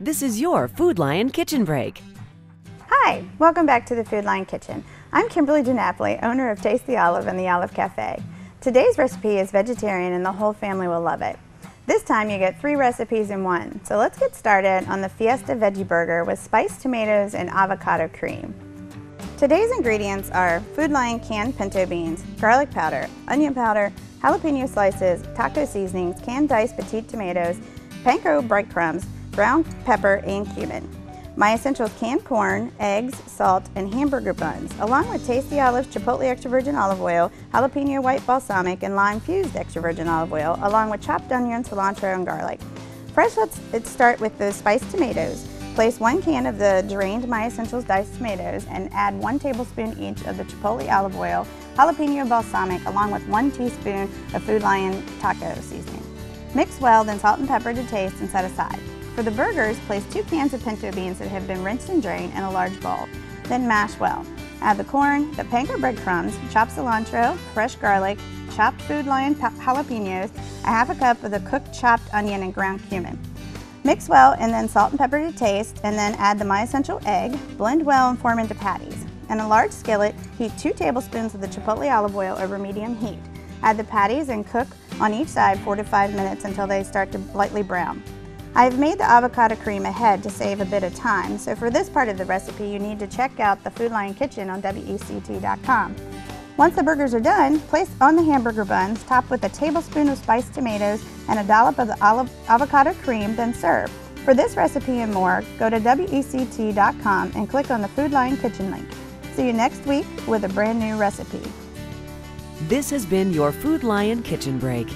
This is your Food Lion Kitchen Break. Hi, welcome back to the Food Lion Kitchen. I'm Kimberly DiNapoli, owner of Taste the Olive and the Olive Cafe. Today's recipe is vegetarian and the whole family will love it. This time you get three recipes in one. So let's get started on the Fiesta Veggie Burger with spiced tomatoes and avocado cream. Today's ingredients are Food Lion canned pinto beans, garlic powder, onion powder, jalapeno slices, taco seasonings, canned diced petite tomatoes, panko breadcrumbs, ground pepper, and cumin. My essentials canned corn, eggs, salt, and hamburger buns, along with Tasty olives, Chipotle extra virgin olive oil, jalapeno white balsamic, and lime fused extra virgin olive oil, along with chopped onion, cilantro, and garlic. First, let's start with the spiced tomatoes. Place one can of the drained My Essentials diced tomatoes and add one tablespoon each of the chipotle olive oil, jalapeno balsamic, along with one teaspoon of Food Lion taco seasoning. Mix well, then salt and pepper to taste and set aside. For the burgers, place two cans of pinto beans that have been rinsed and drained in a large bowl. Then mash well. Add the corn, the panko breadcrumbs, chopped cilantro, fresh garlic, chopped Food Lion jalapenos, a half a cup of the cooked chopped onion and ground cumin. Mix well and then salt and pepper to taste and then add the My Essential egg, blend well and form into patties. In a large skillet, heat 2 tablespoons of the chipotle olive oil over medium heat. Add the patties and cook on each side 4 to 5 minutes until they start to lightly brown. I have made the avocado cream ahead to save a bit of time, so for this part of the recipe you need to check out the Food Lion Kitchen on WECT.com. Once the burgers are done, place on the hamburger buns, top with a tablespoon of spiced tomatoes and a dollop of the olive avocado cream, then serve. For this recipe and more, go to WECT.com and click on the Food Lion Kitchen link. See you next week with a brand new recipe. This has been your Food Lion Kitchen Break.